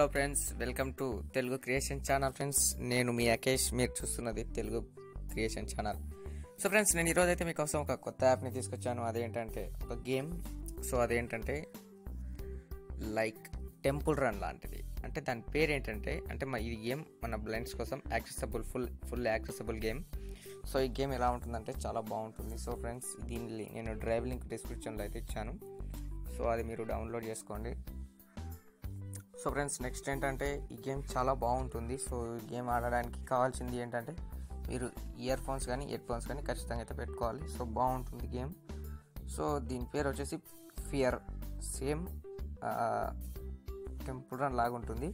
Hello friends welcome to Telugu creation channel friends. నేను మీ అకేష్ మీరు చూస్తున్నది Telugu creation channel. So friends నేను ఈరోజు అయితే మీకోసం ఒక కొత్త యాప్ని తీసుకొచ్చాను. అదేంటంటే ఒక గేమ్. సో అదేంటంటే లైక్ టెంపుల్ రన్ లాంటిది. అంటే దాని పేరు ఏంటంటే అంటే మా ఈ గేమ్ మన బ్లైండ్స్ కోసం accessible full full accessible game. So ఈ గేమ్ ఎలా ఉంటుందంటే చాలా బాగుంటుంది. సో ఫ్రెండ్స్ దీన్ని నేను డ్రైవ్ లింక్ డిస్క్రిప్షన్లో అయితే ఇచ్చాను. సో అది మీరు డౌన్లోడ్ చేసుకోండి. సో ఫ్రెండ్స్ నెక్స్ట్ ఏంటంటే ఈ గేమ్ చాలా బాగుంటుంది. సో ఈ గేమ్ ఆడడానికి కావాల్సింది ఏంటంటే మీరు ఇయర్ ఫోన్స్ కానీ ఇయర్ ఫోన్స్ కానీ ఖచ్చితంగా అయితే పెట్టుకోవాలి. సో బాగుంటుంది గేమ్. సో దీని పేరు వచ్చేసి ఫియర్ సేమ్ టెంపుల్ రన్ లాగా ఉంటుంది.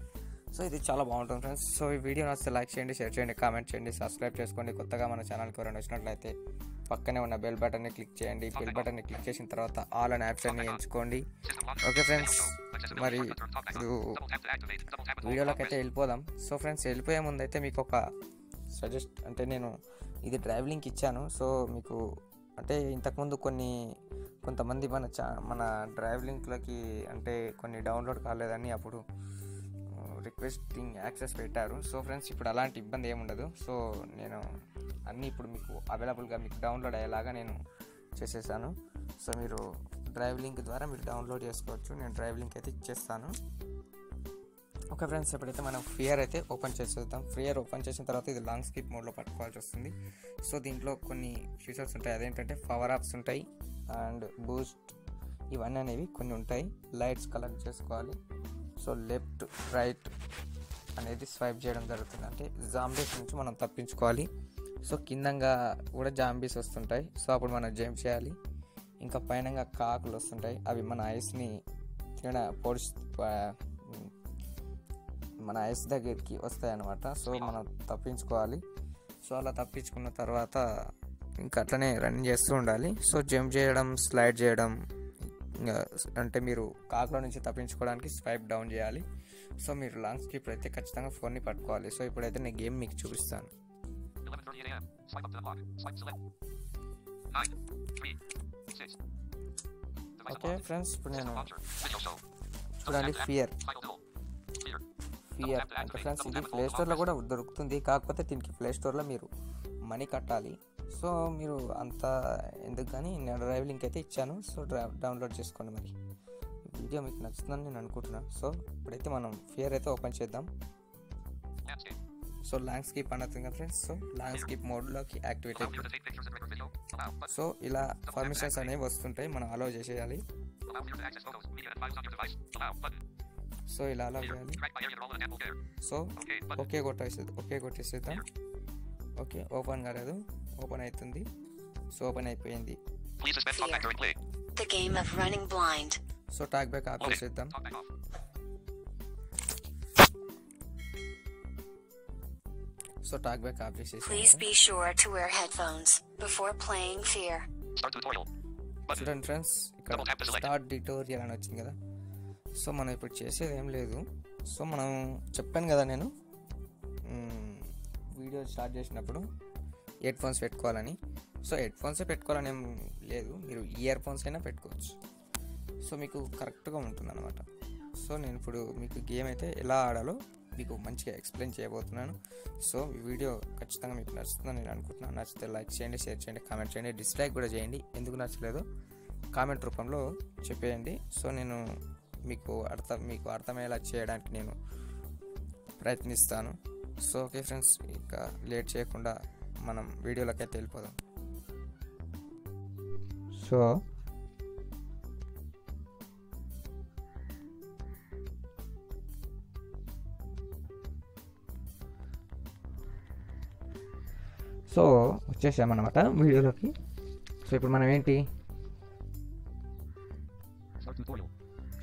సో ఇది చాలా బాగుంటుంది ఫ్రెండ్స్. సో ఈ వీడియో నచ్చితే లైక్ చేయండి షేర్ చేయండి కామెంట్ చేయండి సబ్స్క్రైబ్ చేసుకోండి. కొత్తగా మన ఛానల్కి ఎవరైనా వచ్చినట్లయితే పక్కనే ఉన్న బెల్ బటన్ని క్లిక్ చేయండి. బెల్ బటన్ని క్లిక్ చేసిన తర్వాత ఆల్ అనే ఆప్షన్ని ఎంచుకోండి. ఓకే ఫ్రెండ్స్ మరి ఇప్పుడు వీడియోలోకి అయితే వెళ్ళిపోదాం. సో ఫ్రెండ్స్ వెళ్ళిపోయే ముందు అయితే మీకు ఒక సజెస్ట్ అంటే నేను ఇది ట్రావెలింగ్కి ఇచ్చాను. సో మీకు అంటే ఇంతకుముందు కొన్ని కొంతమంది మన చా మన డ్రైవ్ అంటే కొన్ని డౌన్లోడ్ కాలేదని అప్పుడు రిక్వెస్టింగ్ యాక్సెస్ పెట్టారు. సో ఫ్రెండ్స్ ఇప్పుడు అలాంటి ఇబ్బంది ఏముండదు సో నేను అన్నీ ఇప్పుడు మీకు అవైలబుల్గా మీకు డౌన్లోడ్ అయ్యేలాగా నేను చేసేసాను. సో మీరు డ్రైవ్ లింక్ ద్వారా మీరు డౌన్లోడ్ చేసుకోవచ్చు. నేను డ్రైవ్ లింక్ అయితే ఇచ్చేస్తాను. ఓకే ఫ్రెండ్స్ ఎప్పుడైతే మనం ఫియర్ అయితే ఓపెన్ చేసేద్దాం. ఫియర్ ఓపెన్ చేసిన తర్వాత ఇది లాంగ్ స్కిప్ మోడ్లో పట్టుకోవాల్సి వస్తుంది. సో దీంట్లో కొన్ని ఫీచర్స్ ఉంటాయి. అదేంటంటే పవర్ ఆప్స్ ఉంటాయి అండ్ బూస్ట్ ఇవన్నీ అనేవి కొన్ని ఉంటాయి. లైట్స్ కలెక్ట్ చేసుకోవాలి. సో లెఫ్ట్ రైట్ అనేది స్వైప్ చేయడం జరుగుతుంది. అంటే జాంబీస్ నుంచి మనం తప్పించుకోవాలి. సో కిందంగా కూడా జాంబీస్ వస్తుంటాయి. సో అప్పుడు మనం జంప్ చేయాలి. ఇంకా పైనంగా కాకులు వస్తుంటాయి. అవి మన ఐస్ని తిన పొడిచి మన ఐస్ దగ్గరికి వస్తాయి అన్నమాట సో మనం తప్పించుకోవాలి. సో అలా తప్పించుకున్న తర్వాత ఇంకా అట్లనే రన్ చేస్తూ ఉండాలి. సో జంప్ చేయడం స్లైడ్ చేయడం ఇంకా అంటే మీరు కాకుల నుంచి తప్పించుకోవడానికి స్వైప్ డౌన్ చేయాలి. సో మీరు లాంగ్ స్కిప్ అయితే ఖచ్చితంగా ఫోన్ని పట్టుకోవాలి. సో ఇప్పుడైతే నేను గేమ్ మీకు చూపిస్తాను. 11:30 a.m. Swipe up to the block. Swipe select. Nine, three, six. Device okay. Friends ఇప్పుడు నేను. చూడండి ఫియర్. ఫియర్ అంటే ఫ్రెండ్స్ ఇది ప్లే స్టోర్లో కూడా దొరుకుతుంది కాకపోతే దీనికి ప్లే స్టోర్లో మీరు మనీ కట్టాలి సో మీరు అంత ఎందుకు కానీ నేను డ్రైవ్ లింక్ అయితే ఇచ్చాను సో డ్రైవ్ డౌన్లోడ్ చేసుకోండి మరి వీడియో మీకు నచ్చుతుందని నేను అనుకుంటున్నాను సో ఇప్పుడైతే మనం ఫియర్ అయితే ఓపెన్ చేద్దాం. సో లాంగ్ స్కీప్ అన్నది కదా ఫ్రెండ్స్ సో లాంగ్ స్కీప్ మోడ్లోకి యాక్టివేట్ అవుతుంది సో ఇలా పర్మిషన్స్ అనేవి వస్తుంటాయి. మనం అలో చేసేయాలి. సో ఇలా అలో చేయాలి. సో ఓకే కొట్టేసేది ఓకే కొట్టేసేద్దాం. ఓకే ఓపెన్ కాలేదు. ఓపెన్ అవుతుంది. సో ఓపెన్ అయిపోయింది. So tax back ఆపేసేద్దాం. So talk back off be sure to wear headphones before playing Fear. Start tutorial. Button. చూడండి ఫ్రెండ్స్ ఇక్కడ. స్టార్ట్ డిటోరియల్ అని వచ్చింది కదా సో మనం ఇప్పుడు చేసేది ఏం లేదు సో మనం చెప్పాను కదా నేను వీడియో స్టార్ట్ చేసినప్పుడు హెడ్ ఫోన్స్ పెట్టుకోవాలని సో హెడ్ ఫోన్సే పెట్టుకోవాలని ఏం లేదు మీరు ఇయర్ ఫోన్స్ అయినా పెట్టుకోవచ్చు సో మీకు కరెక్ట్గా ఉంటుంది అనమాట సో నేను ఇప్పుడు మీకు గేమ్ అయితే ఎలా ఆడాలో మీకు మంచిగా ఎక్స్ప్లెయిన్ చేయబోతున్నాను. సో ఈ వీడియో ఖచ్చితంగా మీకు నచ్చుతుందని నేను అనుకుంటున్నాను. నచ్చితే లైక్ చేయండి షేర్ చేయండి కామెంట్ చేయండి డిస్లైక్ కూడా చేయండి. ఎందుకు నచ్చలేదు? కామెంట్ రూపంలో చెప్పేయండి. సో నేను మీకు అర్థం మీకు అర్థమయ్యేలా చేయడానికి నేను ప్రయత్నిస్తాను. సో ఓకే ఫ్రెండ్స్ ఇంకా లేట్ చేయకుండా మనం వీడియోలోకి అయితే వెళ్ళిపోదాం. సో సో వచ్చేసాం అనమాట వీడియోలోకి. సో ఇప్పుడు మనం ఏంటి?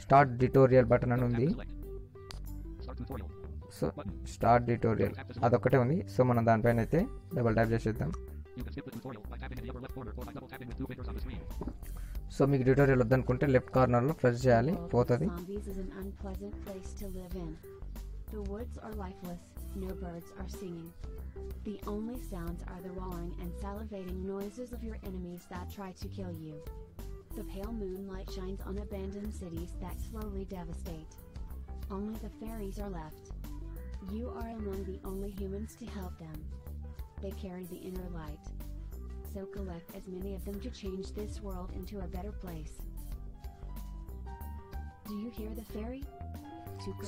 స్టార్ట్ డిటోరియల్ బటన్ అని ఉంది. సో స్టార్ట్ డిటోరియల్ అదొక్కటే ఉంది. సో మనం దానిపైన అయితే డబల్ టైప్ చేసేద్దాం. సో మీకు డిటోరియల్ వద్దనుకుంటే లెఫ్ట్ కార్నర్లో ప్రెస్ చేయాలి. పోతుంది. The woods are lifeless, no birds are singing. The only sounds are the roaring and salivating noises of your enemies that try to kill you. The pale moonlight shines on abandoned cities that slowly devastate. Only the fairies are left. You are among the only humans to help them. They carry the inner light. So collect as many of them to change this world into a better place. Do you hear the fairy?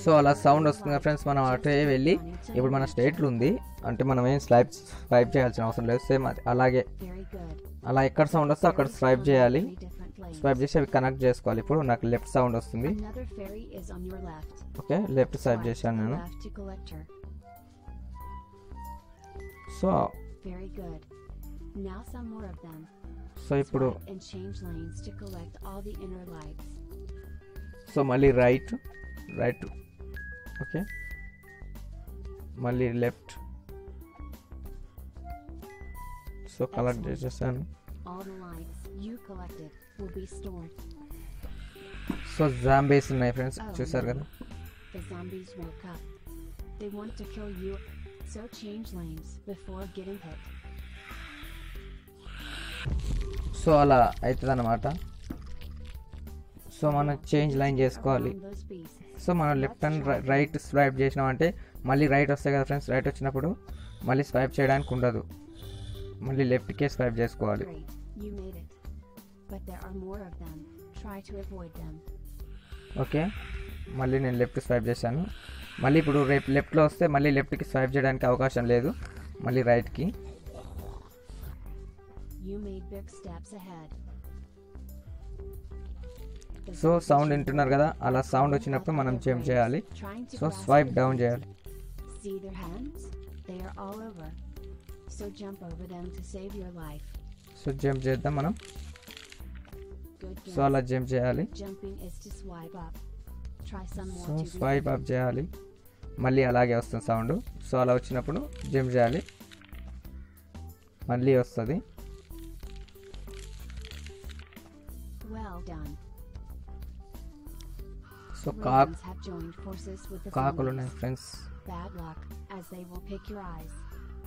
So అలా sound వస్తుంది friends మనం అటే వెళ్ళి ఇప్పుడు మన స్టేట్లు ఉంది. అంటే మనం ఏం స్వైప్ స్వైప్ చేయాల్సిన అవసరం లేదు. సేమ్ అది అలాగే. అలా ఎక్కడ సౌండ్ వస్తే అక్కడ స్వైప్ చేయాలి. స్వైప్ చేసి అవి కనెక్ట్ చేసుకోవాలి. ఇప్పుడు నాకు లెఫ్ట్ సౌండ్ వస్తుంది. ఓకే లెఫ్ట్ స్వైప్ చేశాను నేను. సో సో ఇప్పుడు సో మళ్ళీ right రైట్ ఓకే మళ్ళీ లెఫ్ట్ సో కలెక్ట్ Excellent. చేసేసాను All the lights you collected will be stored. So zombies ఉన్నాయి ఫ్రెండ్స్ Oh, చూసారు no. కదా The zombies woke up. They want to kill you, so change lanes before getting hit. So అలా అవుతుంది అనమాట so మనం change line చేసుకోవాలి. So మనం left and right swipe చేసినామంటే మళ్ళీ రైట్ వస్తాయి కదా ఫ్రెండ్స్ రైట్ వచ్చినప్పుడు మళ్ళీ స్వైప్ చేయడానికి ఉండదు. మళ్ళీ లెఫ్ట్కే స్వైప్ చేసుకోవాలి. ఓకే మళ్ళీ నేను లెఫ్ట్ స్వైప్ చేశాను. మళ్ళీ ఇప్పుడు రేపు లెఫ్ట్లో వస్తే మళ్ళీ లెఫ్ట్కి స్వైప్ చేయడానికి అవకాశం లేదు. మళ్ళీ రైట్కి You made big steps ahead. So sound వింటున్నారు కదా అలా సౌండ్ వచ్చినప్పుడు మనం ఏం చేయాలి. సో స్వైప్ డౌన్ చేయాలి. సో జంప్ చేద్దాం మనం. సో అలా జంప్ చేయాలి. సో స్వైప్ అప్ చేయాలి. మళ్ళీ అలాగే వస్తుంది సౌండ్. సో అలా వచ్చినప్పుడు జంప్ చేయాలి. మళ్ళీ వస్తుంది. సో కాకులు ఉన్నాయి ఫ్రెండ్స్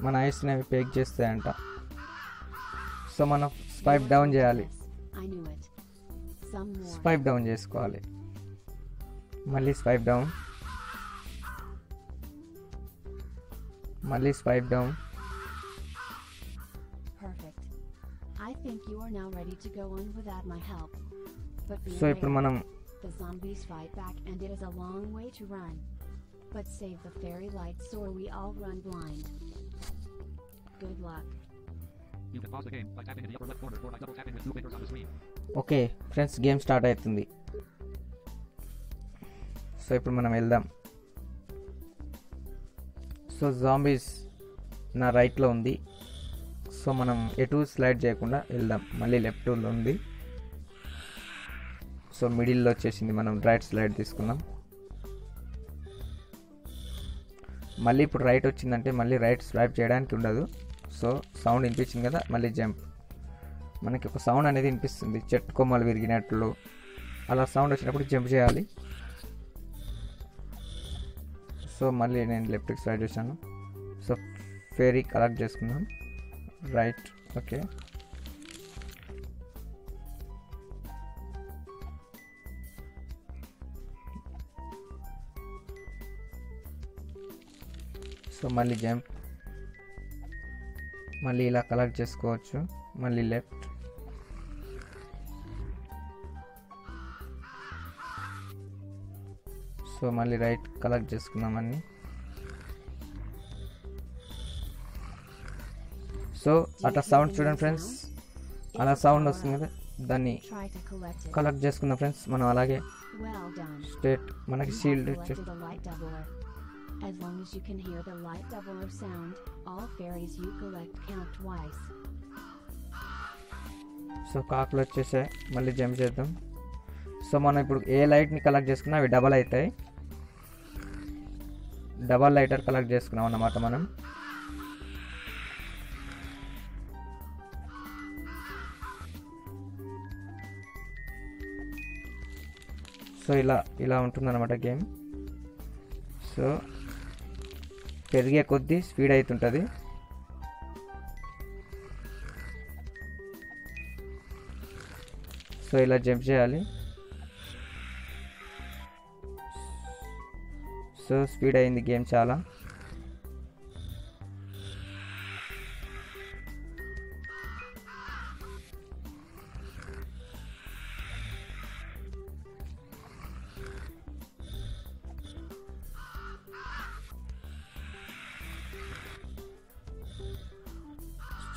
మన ఐస్ అవి పేక్ చేస్తాయంట. సో మనం స్పైప్ డౌన్ చేయాలి. స్పైప్ డౌన్ చేసుకోవాలి. మళ్ళీ స్పైప్ డౌన్. మళ్ళీ స్పైప్ డౌన్. సో ఇప్పుడు మనం the zombies fight back and it is a long way to run. But save the fairy lights or we all run blind. Good luck. You can pause the game by tapping in the upper left corner or by double tapping with two fingers on the screen. Okay friends game start అవుతుంది so ఇప్పుడు మనం వెళ్దాం so zombies నా రైట్లో ఉంది so మనం ఎటు slide చేయకుండా వెళ్దాం మళ్ళీ లెఫ్ట్ ఉంది సో మిడిల్లో వచ్చేసింది మనం రైట్ స్లైడ్ తీసుకున్నాం మళ్ళీ ఇప్పుడు రైట్ వచ్చిందంటే మళ్ళీ రైట్ స్వైప్ చేయడానికి ఉండదు. సో సౌండ్ వినిపించింది కదా మళ్ళీ జంప్. మనకి ఒక సౌండ్ అనేది వినిపిస్తుంది. చెట్టు కొమ్మలు విరిగినట్లు. అలా సౌండ్ వచ్చినప్పుడు జంప్ చేయాలి. సో మళ్ళీ నేను లెఫ్ట్కి స్లైడ్ చేశాను. సో ఫెరీ కలెక్ట్ చేసుకున్నాం రైట్ ఓకే. సో మళ్ళీ జంప్ మళ్ళీ ఇలా కలెక్ట్ చేసుకోవచ్చు. మళ్ళీ లెఫ్ట్ సో మళ్ళీ రైట్ కలెక్ట్ చేసుకుందాం అన్ని. సో అట్లా సౌండ్ చూడండి ఫ్రెండ్స్ అలా సౌండ్ వస్తుంది కదా దాన్ని. కలెక్ట్ చేసుకుందాం ఫ్రెండ్స్ మనం అలాగే. స్టేట్ మనకి shield As long as you can hear the light doubler sound, all fairies you collect count twice. So కాకులు వచ్చేసాయి మళ్ళీ జంప్ చేద్దాం. సో మనం ఇప్పుడు ఏ లైట్ని కలెక్ట్ చేసుకున్నా? అవి డబల్ అవుతాయి. డబల్ లైటర్ కలెక్ట్ చేసుకున్నాం అన్నమాట మనం. సో ఇలా ఇలా ఉంటుందన్నమాట గేమ్ సో పెరిగే కొద్దీ స్పీడ్ అవుతుంటుంది సో ఇలా జంప్ చేయాలి. సో స్పీడ్ అయింది గేమ్ చాలా.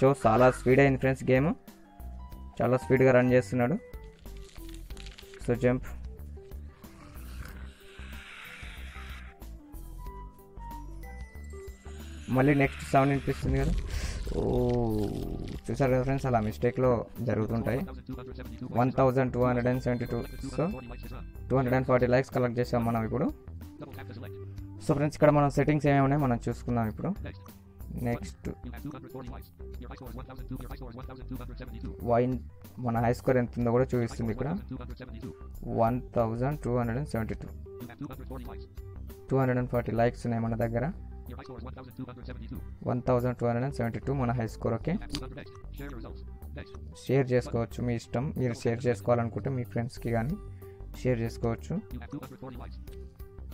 సో చాలా స్పీడ్ అయింది ఫ్రెండ్స్ గేమ్ చాలా స్పీడ్గా రన్ చేస్తున్నాడు. సో జంప్ మళ్ళీ నెక్స్ట్ సౌండ్ వినిపిస్తుంది కదా. ఓ చూసారు కదా ఫ్రెండ్స్ అలా మిస్టేక్లో జరుగుతుంటాయి. One thousand two hundred and seventy two so two hundred and forty likes collect చేసాం మనం ఇప్పుడు. సో ఫ్రెండ్స్ ఇక్కడ మనం సెట్టింగ్స్ ఏమేమి ఉన్నాయి? మనం చూసుకుందాం ఇప్పుడు. Next You have 240 likes. Your high score is 1002. Your high score is 1272. వైన్ మన హై స్కోర్ ఎంత ఉందో కూడా చూపిస్తుంది ఇక్కడ 1272. One thousand two hundred and seventy two You have 240 likes. Two hundred and forty likes ఉన్నాయి మన దగ్గర Your high score is 1272. One thousand two hundred and seventy two మన high score okay You have 200 next. Share your results. Next. Share చేసుకోవచ్చు మీ ఇష్టం మీరు share చేసుకోవాలనుకుంటే మీ ఫ్రెండ్స్కి కానీ షేర్ చేసుకోవచ్చు You have 240 likes.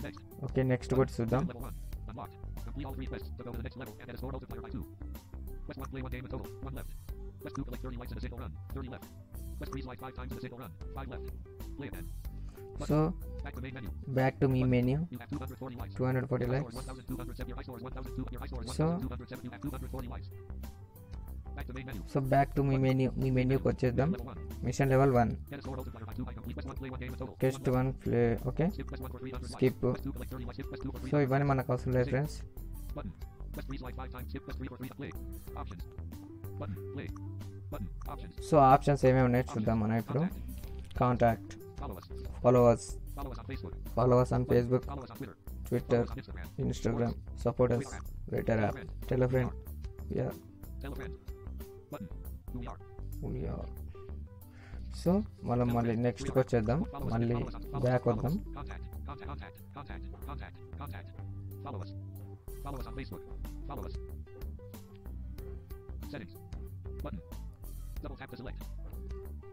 Next. Okay next కూడా చూద్దాం Level 1. Unlocked. Complete all three quests to go to the next level and add a score multiplier by 2. Quest 1 play 1 game in total, 1 left. Quest 2 collect 30 lights in a single run, 30 left. Quest 3 slide 5 times in a single run, 5 left. Play again. So back to, menu. back to me menu. 240 likes. 240 likes. So so back to me menu. Me menu ko them. Mission level one. Quest one play. Okay. Skip. So even mana council reference. Likes. Quest 2 collect 30 likes. Skip quest 2 for సో 300 ఇవన్నీ మనకు అవసరం లేదు friends Button. Quest 3 slide 5 times. Skip quest 3 for 3 play. Options. Button. Play. Button. Options. So options ఏమేమి ఉన్నాయో చూద్దాం మనం ఇప్పుడు contact Follow us. Followers Follow us on Facebook. Followers on Facebook Follow us on Twitter. Follow Twitter us on Instagram. Instagram supporters rate our app tell friend yeah Tell a friend. Button. Who we are. So మనం మళ్ళీ నెక్స్ట్కి వచ్చేద్దాం మళ్ళీ back వద్దాం Follow us. Follow us on Facebook. Follow us. Settings. Button. Double tap to select.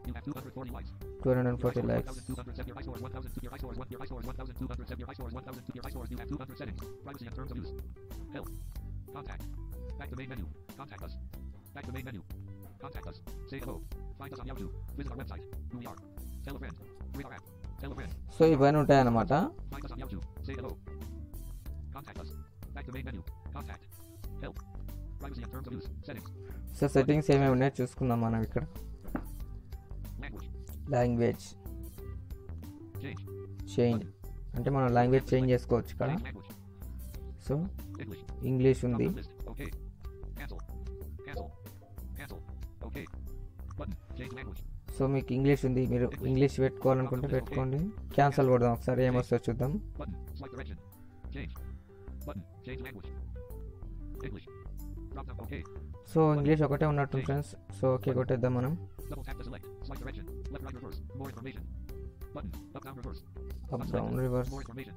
You have 240 likes. Two hundred and forty likes 1207. Your high score is 1002. Your high score is 1. Your high score is 1207. Your high score is 1002. Your high score is you have 200 settings. Privacy and terms of use. Help. Contact. Back to main menu. Contact us. Back to main menu. Contact us. Say hello. Find us on Yahoo. Visit our website. Who we are. Tell a friend. Read our app. Tell a friend. So ఇవన్నీ ఉంటాయన్నమాట Find us on Yahoo. Say hello. Contact us. So settings ఏమేమి ఉన్నాయో చూసుకుందాం మనం ఇక్కడ. Language. Change అంటే మనం language change చేసుకోవచ్చు ఇక్కడ. సో. ఇంగ్లీష్ ఉంది. సో మీకు ఇంగ్లీష్ ఉంది మీరు ఇంగ్లీష్ పెట్టుకోవాలనుకుంటే పెట్టుకోండి క్యాన్సల్ కొడదాం ఒకసారి ఏమొస్తుందో చూద్దాం సో ఇంగ్లీష్ ఒకటే ఉన్నట్టు ఫ్రెండ్స్ సో ఓకే కొట్టేద్దాం మనం Double tap to select. Select direction. Left, right, reverse. More information. Button. Up, down, reverse. Up down reverse More information.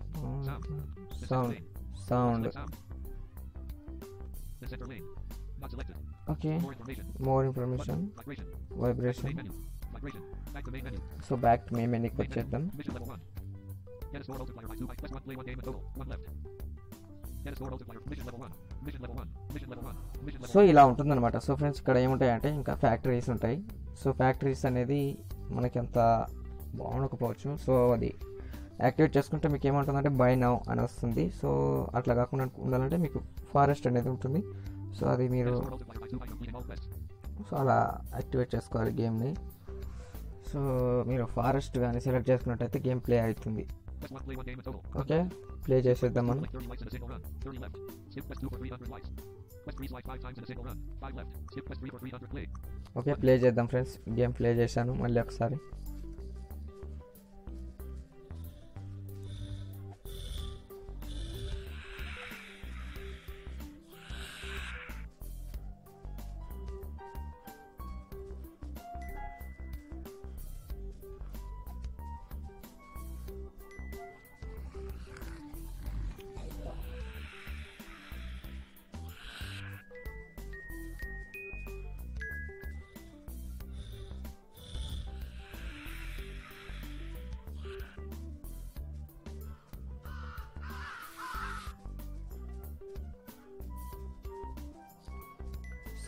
This sound lane. Sound Select sound. This enter lane. Not selected. Okay More information. More information Button. Migration. Vibration Main menu. Migration. Back to main menu. So back main మెనీకి వచ్చేద్దాం so ఇలా ఉంటుందన్నమాట. So friends ఇక్కడ ఏముంటాయంటే ఇంకా factories ఉంటాయి. So factories అనేది మనకి అంత బాగుండకపోవచ్చు. So అది యాక్టివేట్ చేసుకుంటే మీకు ఏముంటుందంటే బై నౌ అని వస్తుంది. సో అట్లా కాకుండా ఉండాలంటే మీకు ఫారెస్ట్ అనేది ఉంటుంది. సో అది మీరు Get a score multiplier by 2 by completing all quests. So అలా యాక్టివేట్ చేసుకోవాలి గేమ్ని సో మీరు ఫారెస్ట్ కానీ సెలెక్ట్ చేసుకున్నట్టయితే గేమ్ ప్లే అవుతుంది. ఓకే ప్లే చేసేద్దాం మనం ఓకే ప్లే చేద్దాం ఫ్రెండ్స్ గేమ్ ప్లే చేశాను మళ్ళీ ఒకసారి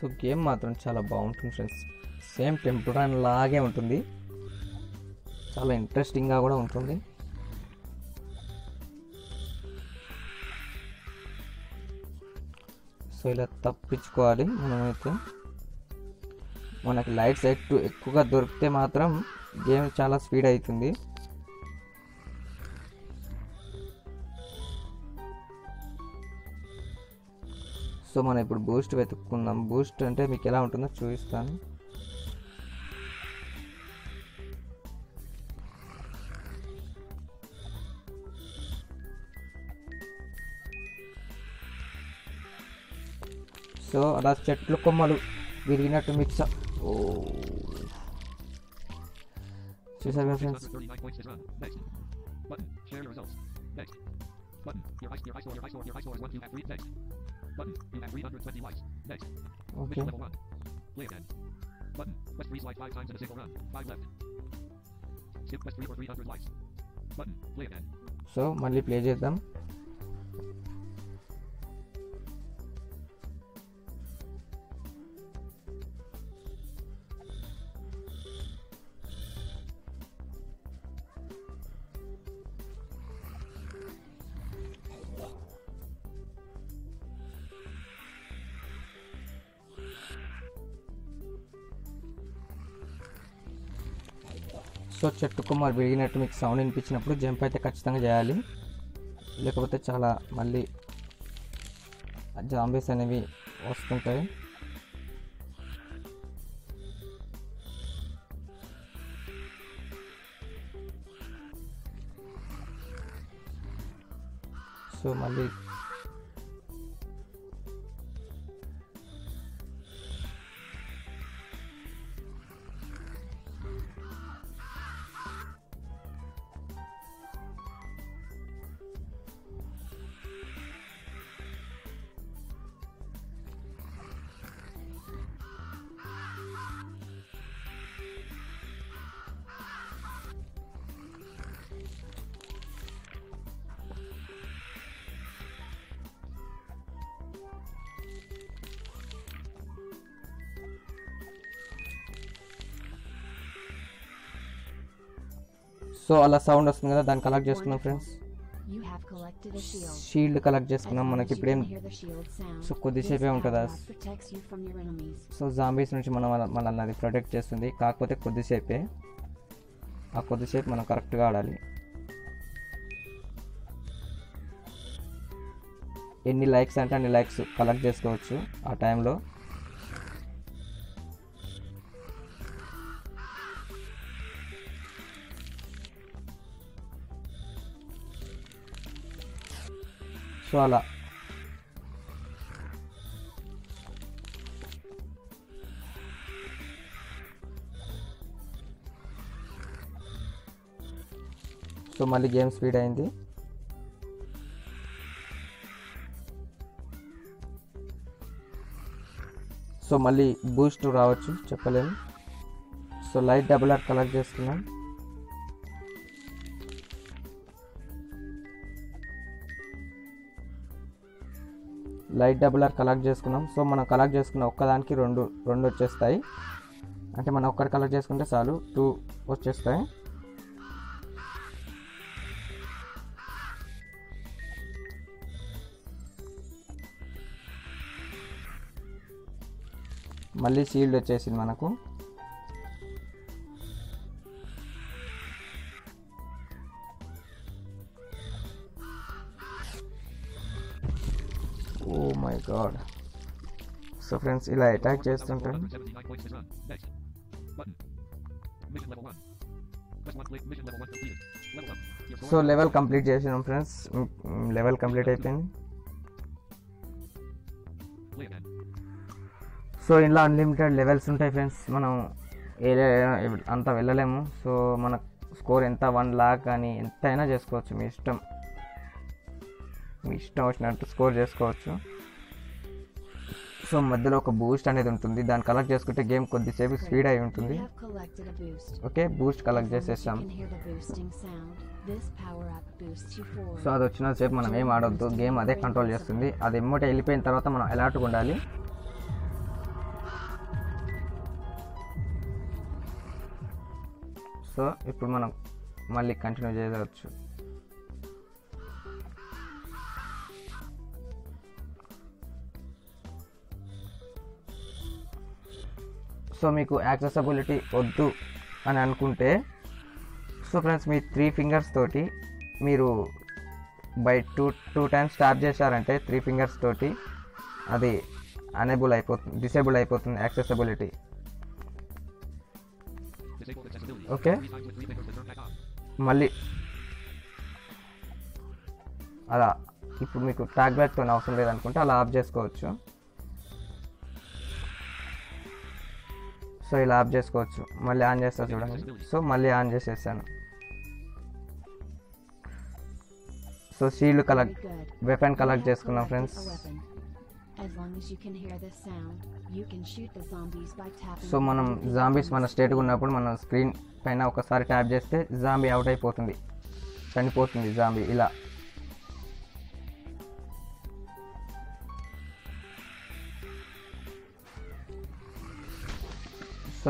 సో గేమ్ మాత్రం చాలా బాగుంటుంది ఫ్రెండ్స్. సేమ్ టెంపుల్ రన్ లాగే ఉంటుంది. చాలా ఇంట్రెస్టింగ్గా కూడా ఉంటుంది. సో ఇలా తప్పించుకోవాలి మనమైతే. మనకి లైట్స్ ఎక్కువ ఎక్కువగా దొరికితే మాత్రం గేమ్ చాలా స్పీడ్ అవుతుంది సో మనం ఇప్పుడు బూస్ట్ వెతుక్కుందాం. బూస్ట్ అంటే మీకు ఎలా ఉంటుందో చూపిస్తాను. సో అలా చెట్లు కొమ్మలు విరిగినట్టు మిక్స్ చూసారు Button. You have 320 likes. Next. Okay Mission level one. Play again. Button. Quest three slide five times in a single run. Five left. Skip quest three for 300 likes. Button. Play again. So మళ్ళీ play చేద్దాం So చెట్టు కొమ్మలు విరిగినట్టు మీకు sound వినిపించినప్పుడు jump అయితే ఖచ్చితంగా చేయాలి. లేకపోతే చాలా మళ్ళీ జాంబీస్ అనేవి వస్తుంటాయి. సో అలా సౌండ్ వస్తుంది కదా దాన్ని కలెక్ట్ చేసుకున్నాం ఫ్రెండ్స్ షీల్డ్ కలెక్ట్ చేసుకున్నాం మనకి ఇప్పుడేం సో కొద్దిసేపే ఉంటుందా? సో జాంబీస్ నుంచి మనం మనల్ని అది ప్రొటెక్ట్ చేస్తుంది. కాకపోతే కొద్దిసేపే. ఆ కొద్దిసేపు మనం కరెక్ట్గా ఆడాలి. ఎన్ని లైక్స్ అంటే అన్ని లైక్స్ కలెక్ట్ చేసుకోవచ్చు ఆ టైంలో సో అలా. సో మళ్ళీ గేమ్ స్పీడ్ అయింది. సో మళ్ళీ బూస్ట్ రావచ్చు చెప్పలేము so light double R collect చేస్తున్నాను లైట్ డబుల్ ఆర్ కలెక్ట్ చేసుకున్నాం. సో మనం కలెక్ట్ చేసుకున్న ఒక్కదానికి రెండు రెండు వచ్చేస్తాయి. అంటే మనం ఒక్కటి కలెక్ట్ చేసుకుంటే చాలు టూ వచ్చేస్తాయి. మళ్ళీ షీల్డ్ వచ్చేసింది మనకు. Completed. Level up. Your score. So level complete చేసినాం ఫ్రెండ్స్. లెవెల్ కంప్లీట్ అయిపోయింది. సో ఇలా అన్లిమిటెడ్ లెవెల్స్ ఉంటాయి ఫ్రెండ్స్. మనం ఏ అంత వెళ్ళలేము. సో మన స్కోర్ ఎంత? వన్ లాక్ కానీ ఎంతైనా చేసుకోవచ్చు. మీ ఇష్టం. మీ ఇష్టం వచ్చినట్టు స్కోర్ చేసుకోవచ్చు. సో మధ్యలో ఒక బూస్ట్ అనేది ఉంటుంది. దాన్ని కలెక్ట్ చేసుకుంటే గేమ్ కొద్దిసేపు స్పీడ్ అయి ఉంటుంది. ఓకే బూస్ట్ కలెక్ట్ చేసేసాం సో అది వచ్చిన సేపు మనం ఏం ఆడొద్దు. గేమ్ అదే కంట్రోల్ చేస్తుంది. అది ఎమ్మటే వెళ్ళిపోయిన తర్వాత మనం అలర్ట్గా ఉండాలి. సో ఇప్పుడు మనం మళ్ళీ కంటిన్యూ చేయవచ్చు. సో మీకు యాక్సెసబిలిటీ వద్దు అని అనుకుంటే సో ఫ్రెండ్స్ మీ త్రీ ఫింగర్స్ తోటి మీరు by two two times tap చేశారంటే త్రీ ఫింగర్స్ తోటి అది అనేబుల్ అయిపోతుంది డిసేబుల్ అయిపోతుంది యాక్సెసబిలిటీ ఓకే మళ్ళీ అలా ఇప్పుడు మీకు ట్యాగ్ బ్యాక్తో అవసరం లేదనుకుంటే అలా ఆఫ్ చేసుకోవచ్చు. సో ఇలా ఆఫ్ చేసుకోవచ్చు. మళ్ళీ ఆన్ చేస్తా చూడండి. సో మళ్ళీ ఆన్ చేసేసాను. So shield collect weapon collect చేసుకున్నాం ఫ్రెండ్స్. సో మనం జాంబీస్ మన స్టేట్గా ఉన్నప్పుడు మనం స్క్రీన్ పైన ఒకసారి ట్యాప్ చేస్తే జాంబీ అవుట్ అయిపోతుంది. చనిపోతుంది జాంబీ ఇలా.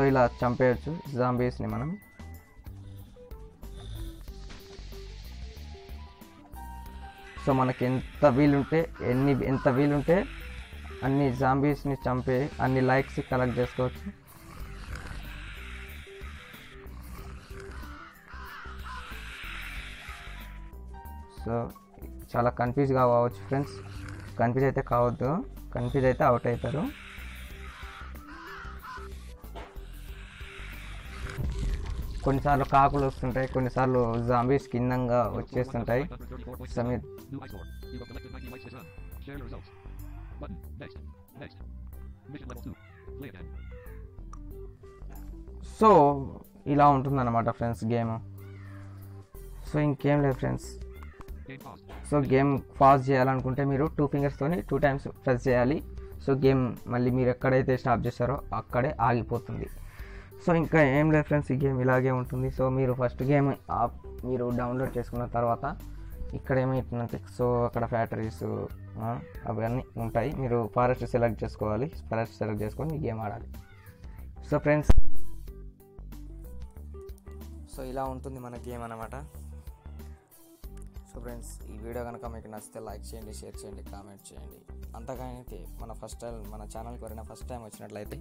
సో ఇలా చంపేయచ్చు. జాంబీస్ని మనం. సో మనకి ఎంత వీలుంటే ఎన్ని ఎంత వీలుంటే అన్ని జాంబీస్ని చంపే అన్ని లైక్స్ కలెక్ట్ చేసుకోవచ్చు. సో చాలా కన్ఫ్యూజ్ కావచ్చు ఫ్రెండ్స్ కన్ఫ్యూజ్ అయితే కావద్దు. కన్ఫ్యూజ్ అయితే అవుట్ అవుతారు కొన్నిసార్లు కాకులు వస్తుంటాయి కొన్నిసార్లు జాంబీస్ కిందంగా వచ్చేస్తుంటాయి. సమీర్. సో ఇలా ఉంటుందన్నమాట ఫ్రెండ్స్ గేమ్. సో ఇంకేం లేదు ఫ్రెండ్స్. సో గేమ్ పాజ్ చేయాలనుకుంటే మీరు టూ ఫింగర్స్తోని టూ టైమ్స్ ప్రెస్ చేయాలి. సో గేమ్ మళ్ళీ మీరు ఎక్కడైతే స్టాప్ చేశారో అక్కడే ఆగిపోతుంది. సో ఇంకా ఏం లేదు ఫ్రెండ్స్ ఈ గేమ్ ఇలాగే ఉంటుంది. సో మీరు ఫస్ట్ గేమ్ మీరు డౌన్లోడ్ చేసుకున్న తర్వాత ఇక్కడ ఏమైతుందంటే సో అక్కడ ఫ్యాక్టరీస్ అవన్నీ ఉంటాయి. మీరు ఫారెస్ట్ సెలెక్ట్ చేసుకోవాలి. ఫారెస్ట్ సెలెక్ట్ చేసుకొని ఈ గేమ్ ఆడాలి. సో ఫ్రెండ్స్ సో ఇలా ఉంటుంది మన గేమ్ అనమాట సో ఫ్రెండ్స్ ఈ వీడియో కనుక మీకు నచ్చితే లైక్ చేయండి షేర్ చేయండి కామెంట్ చేయండి. అంతగానైతే మన ఫస్ట్ టైం మన ఛానల్కి ఎవరైనా ఫస్ట్ టైం వచ్చినట్లయితే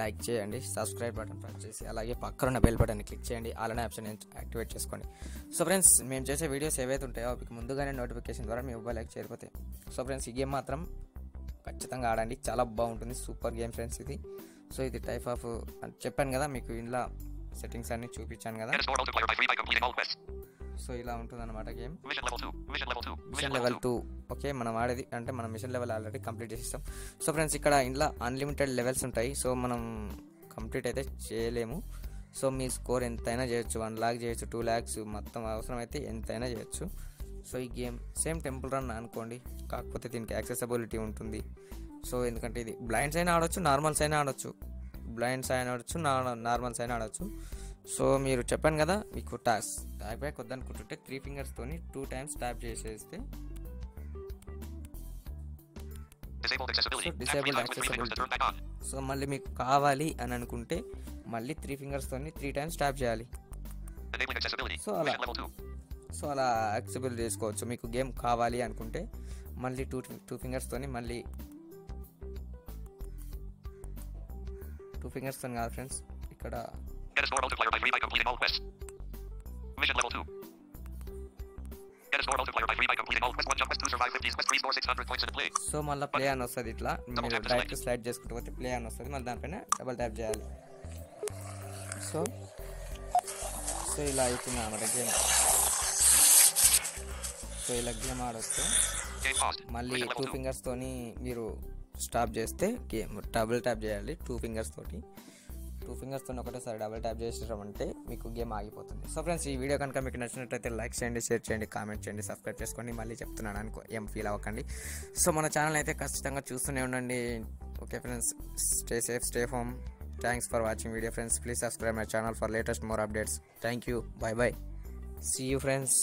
లైక్ చేయండి సబ్స్క్రైబ్ బటన్ ప్రెస్ చేసి అలాగే పక్కనున్న బెల్ బటన్ని క్లిక్ చేయండి అలానే ఆప్షన్ యాక్టివేట్ చేసుకోండి. సో ఫ్రెండ్స్ మేము చేసే వీడియోస్ ఏవైతే ఉంటాయో మీకు ముందుగానే నోటిఫికేషన్ ద్వారా మీ మొబైల్కి చేరిపోతాయి సో ఫ్రెండ్స్ ఈ గేమ్ మాత్రం ఖచ్చితంగా ఆడండి చాలా బాగుంటుంది సూపర్ గేమ్ ఫ్రెండ్స్ ఇది. సో ఇది టైప్ ఆఫ్ చెప్పాను కదా మీకు ఇంట్లో సెట్టింగ్స్ అన్ని చూపించాను కదా. Get a score multiplier by 3 by completing all quests. So ఇలా ఉంటుంది అనమాట game. Mission level 2. Mission level 2. Mission level two okay మనం ఆడేది అంటే మనం మిషన్ లెవెల్ ఆల్రెడీ కంప్లీట్ చేసేస్తాం సో ఫ్రెండ్స్ ఇక్కడ ఇంట్లో అన్లిమిటెడ్ లెవెల్స్ ఉంటాయి. సో మనం కంప్లీట్ అయితే చేయలేము. సో మీ స్కోర్ ఎంతైనా చేయొచ్చు. వన్ ల్యాక్ చేయొచ్చు టూ ల్యాక్స్ మొత్తం అవసరం అయితే ఎంతైనా చేయొచ్చు. సో ఈ గేమ్ సేమ్ టెంపుల్ రన్ అనుకోండి. కాకపోతే దీనికి యాక్సెసబిలిటీ ఉంటుంది. సో ఎందుకంటే ఇది బ్లైండ్స్ అయినా ఆడొచ్చు నార్మల్స్ అయినా ఆడొచ్చు. బ్లైండ్స్ అయినా ఆడొచ్చు నార్మల్స్ అయినా ఆడొచ్చు. సో మీరు చెప్పాను కదా మీకు టాస్ ట్యాక్ బ్యాక్ వద్దనుకుంటుంటే త్రీ ఫింగర్స్తోని టూ టైమ్స్ ట్యాప్ చేసేస్తే on. సో మళ్ళీ మీకు కావాలి అని అనుకుంటే మళ్ళీ త్రీ ఫింగర్స్తోని త్రీ టైమ్స్ ట్యాప్ చేయాలి. So, అలా. Mission level 2. సో అలా యాక్సెబుల్ చేసుకోవచ్చు మీకు గేమ్ కావాలి అనుకుంటే మళ్ళీ టూ టూ ఫింగర్స్తోని మళ్ళీ టూ ఫింగర్స్తో కాదు ఫ్రెండ్స్ ఇక్కడ Get a score multiplier by 3 by completing all quests. Mission level 2. Get a score multiplier by 3 by completing all quests. 1 jump quest 2 survive 15 quest 3 score 600 points in play. So మళ్ళీ play అని వస్తుంది ఇట్లా మీరు direct slide చేసుకుంటూ పోతే play అని వస్తుంది మళ్ళీ దానిపైన డబల్ ట్యాప్ చేయాలి సో సో ఇలా అవుతుంది అన్నమాట గేమ్ సో ఇలా గేమ్ ఆడొచ్చు Game paused. మళ్ళీ Mission టూ level 2. ఫింగర్స్తోని మీరు స్టాప్ చేస్తే గేమ్ డబుల్ ట్యాప్ చేయాలి టూ ఫింగర్స్ తోటి టూ ఫింగర్స్తో ఒకటేసారి డబుల్ ట్యాప్ చేసామంటే మీకు గేమ్ ఆగిపోతుంది. సో ఫ్రెండ్స్ ఈ వీడియో కనుక మీకు నచ్చినట్లయితే లైక్ చేయండి షేర్ చేయండి కామెంట్ చేయండి సబ్స్క్రైబ్ చేసుకోండి. మళ్ళీ చెప్తున్నాను అనుకో ఏం ఫీల్ అవ్వకండి. సో మన ఛానల్ అయితే ఖచ్చితంగా చూస్తూనే ఉండండి. Okay friends stay safe stay home thanks for watching video friends please subscribe my channel for latest more updates thank you bye bye see you friends